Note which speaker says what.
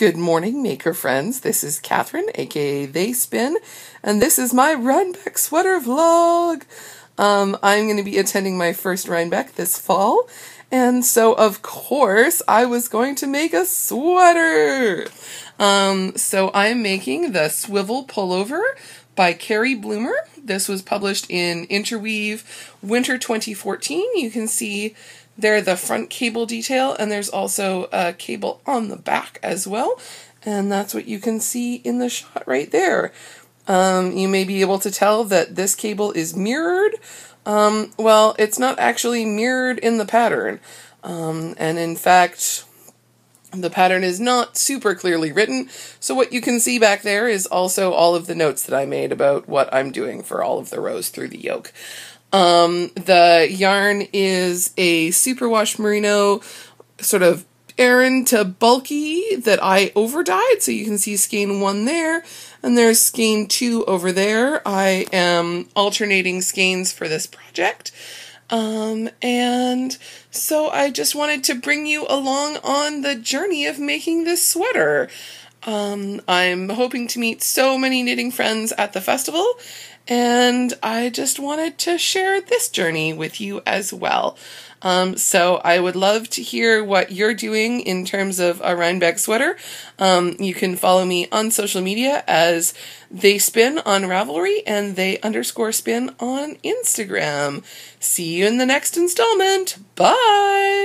Speaker 1: Good morning, maker friends. This is Katharine, aka They Spin, and this is my Rhinebeck sweater vlog. Um, I'm going to be attending my first Rhinebeck this fall, and so of course I was going to make a sweater. Um, so I'm making the Swivel Pullover by Carrie Bloomer. This was published in Interweave Winter 2014. You can see there the front cable detail, and there's also a cable on the back as well. And that's what you can see in the shot right there. Um, you may be able to tell that this cable is mirrored. Um, well, it's not actually mirrored in the pattern. Um, and in fact, the pattern is not super clearly written, so what you can see back there is also all of the notes that I made about what I'm doing for all of the rows through the yoke. Um, the yarn is a superwash merino sort of Aran to bulky that I overdyed. So you can see skein one there and there's skein two over there. I am alternating skeins for this project. Um, and so I just wanted to bring you along on the journey of making this sweater. Um, I'm hoping to meet so many knitting friends at the festival, and I just wanted to share this journey with you as well. Um, so I would love to hear what you're doing in terms of a Rhinebeck sweater. Um, you can follow me on social media as they spin on Ravelry and they underscore spin on Instagram. See you in the next installment. Bye.